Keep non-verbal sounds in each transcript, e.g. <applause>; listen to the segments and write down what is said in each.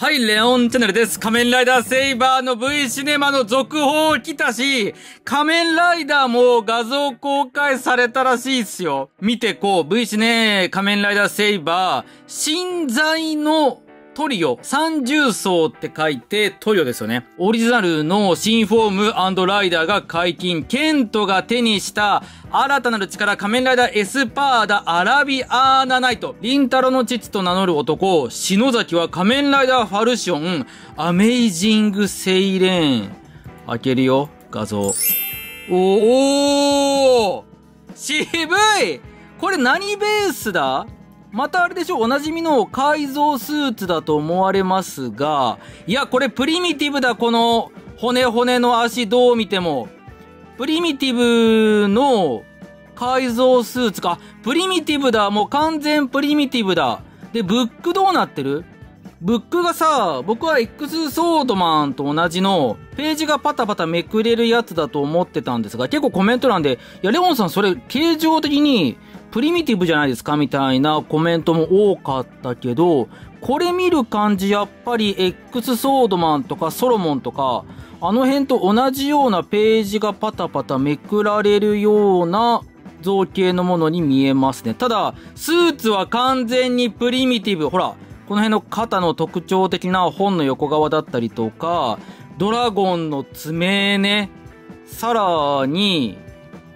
はい、レオンチャンネルです。仮面ライダーセイバーの V シネマの続報来たし、仮面ライダーも画像公開されたらしいっすよ。見てこう、V シネ仮面ライダーセイバー、深罪のトリオ、三重奏って書いてトリオですよね。オリジナルの新フォームライダーが解禁。ケントが手にした新たなる力仮面ライダーエスパーダアラビアーナナイト。倫太郎の父と名乗る男、篠崎は仮面ライダーファルシオン、アメイジングセイレーン。開けるよ、画像。お、おー渋いこれ何ベースだ？またあれでしょおなじみの改造スーツだと思われますが、いや、これプリミティブだ、この骨骨の足どう見ても。プリミティブの改造スーツか。プリミティブだ。もう完全プリミティブだ。で、ブックどうなってる？ブックがさ、僕は X ソードマンと同じの、ページがパタパタめくれるやつだと思ってたんですが、結構コメント欄で、いや、レオンさんそれ、形状的に、プリミティブじゃないですかみたいなコメントも多かったけど、これ見る感じやっぱり X ソードマンとかソロモンとか、あの辺と同じようなページがパタパタめくられるような造形のものに見えますね。ただ、スーツは完全にプリミティブ。ほら、この辺の肩の特徴的な本の横側だったりとか、ドラゴンの爪ね。さらに、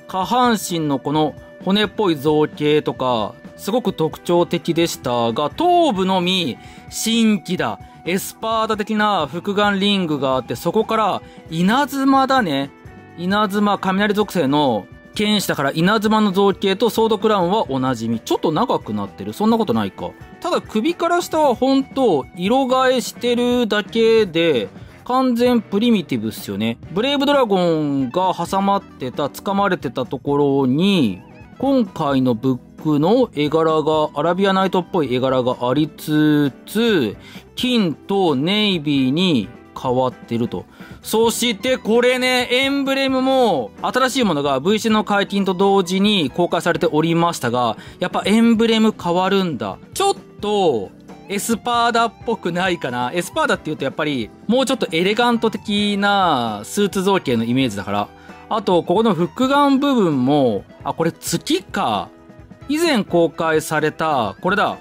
下半身のこの骨っぽい造形とか、すごく特徴的でしたが、頭部のみ、新規だ。エスパーダ的な複眼リングがあって、そこから稲妻だね。稲妻、雷属性の剣士だから稲妻の造形とソードクラウンはおなじみ。ちょっと長くなってる。そんなことないか。ただ首から下は本当色替えしてるだけで、完全プリミティブっすよね。ブレイブドラゴンが挟まってた、掴まれてたところに、今回のブックの絵柄が、アラビアナイトっぽい絵柄がありつつ、金とネイビーに変わってると。そしてこれね、エンブレムも新しいものが VC の解禁と同時に公開されておりましたが、やっぱエンブレム変わるんだ。ちょっと、エスパーダっぽくないかな。エスパーダって言うとやっぱりもうちょっとエレガント的なスーツ造形のイメージだから。あと、ここのフックガン部分も、あ、これ月か。以前公開された、これだ。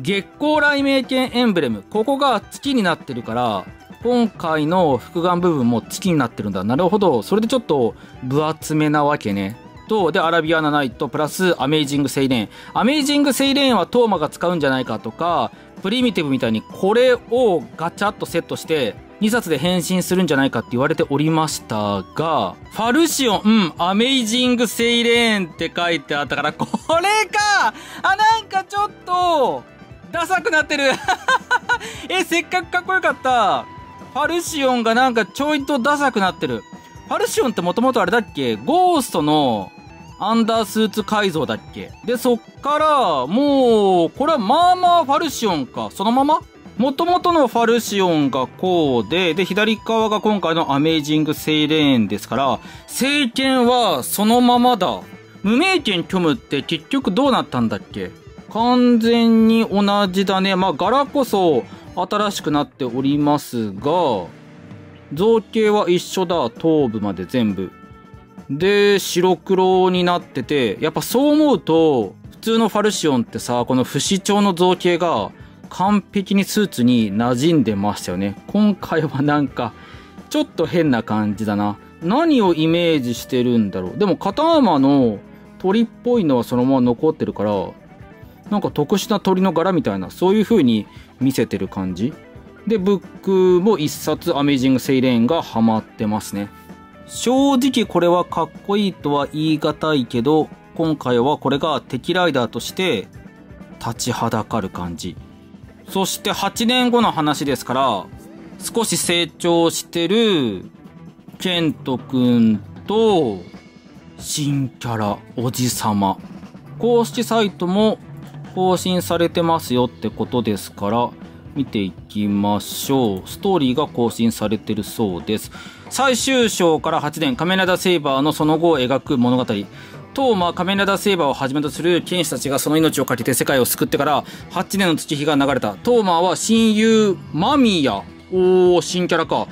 月光雷鳴剣エンブレム。ここが月になってるから、今回の複眼部分も月になってるんだ。なるほど。それでちょっと分厚めなわけね。と、で、アラビアナナイト、プラス、アメイジングセイレーン。アメイジングセイレーンはトーマが使うんじゃないかとか、プリミティブみたいにこれをガチャッとセットして、2冊で変身するんじゃないかって言われておりましたが、ファルシオン、うん、アメイジングセイレーンって書いてあったから、これかあ、なんかちょっと、ダサくなってる <laughs> え、せっかくかっこよかった。ファルシオンがなんかちょいとダサくなってる。ファルシオンってもともとあれだっけ？ゴーストのアンダースーツ改造だっけ？で、そっから、もう、これはまあまあファルシオンか。そのまま？元々のファルシオンがこうで、で、左側が今回のアメイジングセイレーンですから、聖剣はそのままだ。無名剣虚無って結局どうなったんだっけ？完全に同じだね。まあ、柄こそ新しくなっておりますが、造形は一緒だ。頭部まで全部。で、白黒になってて、やっぱそう思うと、普通のファルシオンってさ、この不死鳥の造形が完璧にスーツに馴染んでましたよね。今回はなんか、ちょっと変な感じだな。何をイメージしてるんだろう。でも、肩山の鳥っぽいのはそのまま残ってるから、なんか特殊な鳥の柄みたいな、そういう風に見せてる感じ。で、ブックも一冊アメージングセイレーンがハマってますね。正直これはかっこいいとは言い難いけど、今回はこれが敵ライダーとして立ちはだかる感じ。そして8年後の話ですから、少し成長してるケントくんと新キャラおじさま。公式サイトも更新されてますよってことですから、見ていきましょう。ストーリーが更新されてるそうです。最終章から8年、仮面ライダーセイバーのその後を描く物語。トーマ、仮面ライダーセイバーをはじめとする剣士たちがその命をかけて世界を救ってから8年の月日が流れた。トーマは親友、マミヤ。おー、新キャラか。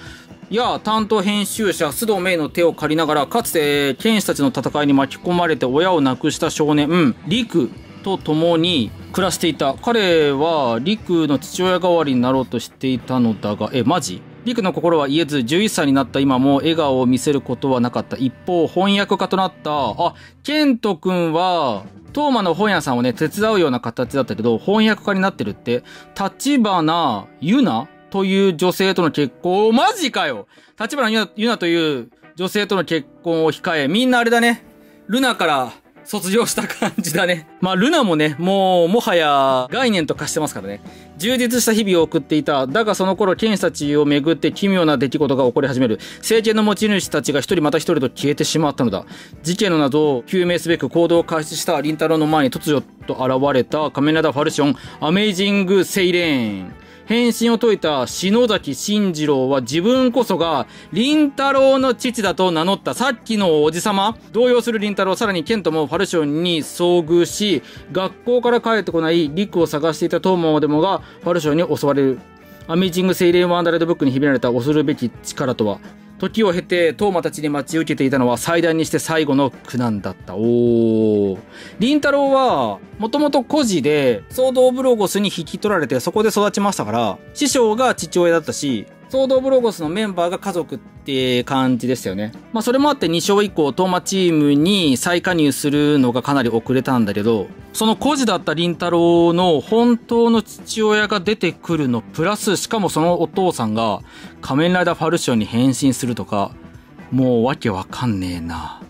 や担当編集者須藤芽衣の手を借りながらかつて剣士たちの戦いに巻き込まれて親を亡くした少年、うん、陸と共に暮らしていた彼は陸の父親代わりになろうとしていたのだがえマジ？陸の心は言えず11歳になった今も笑顔を見せることはなかった一方翻訳家となったあケント君はトーマの本屋さんをね手伝うような形だったけど翻訳家になってるって立花ゆなという女性との結婚、マジかよ立花ゆなという女性との結婚を控え、みんなあれだね。ルナから卒業した感じだね。まあ、ルナもね、もう、もはや概念と化してますからね。充実した日々を送っていた。だがその頃、剣士たちをめぐって奇妙な出来事が起こり始める。政権の持ち主たちが一人また一人と消えてしまったのだ。事件の謎を究明すべく行動を開始したリンタロウの前に突如と現れた仮面ライダーファルシオン、アメイジング・セイレーン。変身を解いた篠崎慎次郎は自分こそが、林太郎の父だと名乗ったさっきのおじさま、動揺する林太郎、さらにケントもファルシオンに遭遇し、学校から帰ってこないリクを探していたトーマまでもが、ファルシオンに襲われる。アメージング・セイレン・ワンダレッドブックに秘められた恐るべき力とは、時を経て、トーマたちに待ち受けていたのは最大にして最後の苦難だった。おー。林太郎は、もともと孤児で、ソード・オブ・ロゴスに引き取られてそこで育ちましたから、師匠が父親だったし、ソード・ブ・ロゴスのメンバーが家族って感じでしたよね。まあそれもあって2勝以降、トーマチームに再加入するのがかなり遅れたんだけど、その孤児だった凛太郎の本当の父親が出てくるの、プラス、しかもそのお父さんが仮面ライダーファルシオンに変身するとか、もうわけわかんねえな。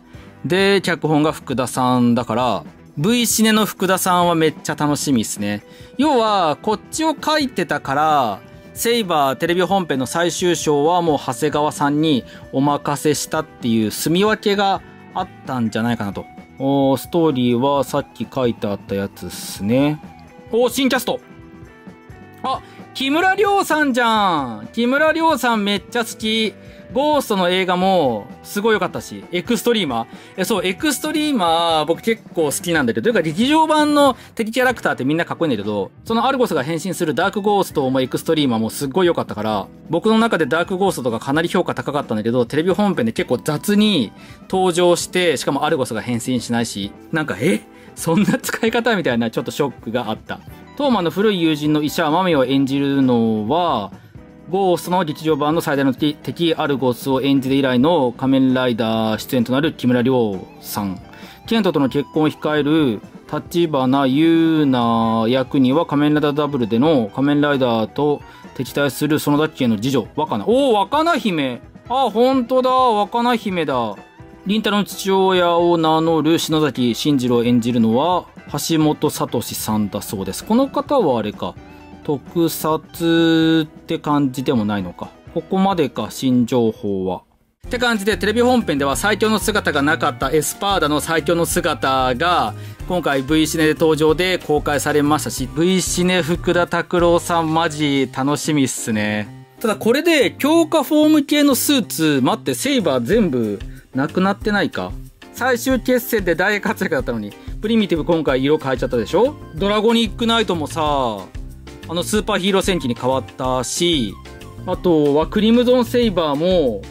で、脚本が福田さんだから、V シネの福田さんはめっちゃ楽しみですね。要は、こっちを書いてたから、セイバーテレビ本編の最終章はもう長谷川さんにお任せしたっていう住み分けがあったんじゃないかなと。おストーリーはさっき書いてあったやつっすね。お新キャストあ、木村亮さんじゃん木村亮さんめっちゃ好き。ゴーストの映画もすごい良かったし、エクストリーマー。え、そう、エクストリーマー僕結構好きなんだけど、というか劇場版の敵キャラクターってみんなかっこいいんだけど、そのアルゴスが変身するダークゴーストもエクストリーマーもすっごい良かったから、僕の中でダークゴーストとかかなり評価高かったんだけど、テレビ本編で結構雑に登場して、しかもアルゴスが変身しないし、なんか、え？そんな使い方みたいなちょっとショックがあった。トーマの古い友人の医者、マミを演じるのは、ゴーストの劇場版の最大の敵アルゴスを演じて以来の仮面ライダー出演となる木村亮さん。ケントとの結婚を控える立花優奈役には仮面ライダーダブルでの仮面ライダーと敵対する園田家の次女、若菜。おお、若菜姫あ、本当だ、若菜姫だ。凛太郎の父親を名乗る篠崎慎次郎を演じるのは橋本聡さんだそうです。この方はあれか。特撮って感じでもないのか。ここまでか、新情報は。って感じでテレビ本編では最強の姿がなかったエスパーダの最強の姿が今回 V シネで登場で公開されましたし V シネ福田拓郎さんマジ楽しみっすね。ただこれで強化フォーム系のスーツ待ってセイバー全部なくなってないか最終決戦で大活躍だったのにプリミティブ今回色変えちゃったでしょ？ドラゴニックナイトもさあのスーパーヒーロー戦記に変わったし、あとはクリムゾンセイバーも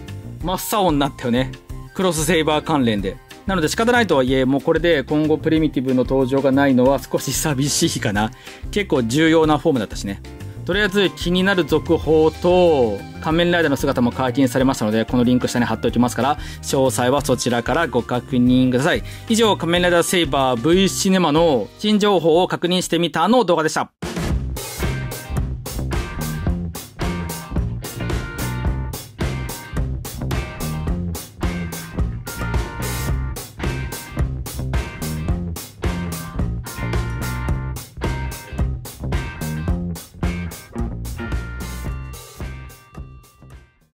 真っ青になったよね。クロスセイバー関連で。なので仕方ないとはいえ、もうこれで今後プリミティブの登場がないのは少し寂しいかな。結構重要なフォームだったしね。とりあえず気になる続報と仮面ライダーの姿も解禁されましたので、このリンク下に貼っておきますから、詳細はそちらからご確認ください。以上、仮面ライダーセイバー V シネマの新情報を確認してみたの動画でした。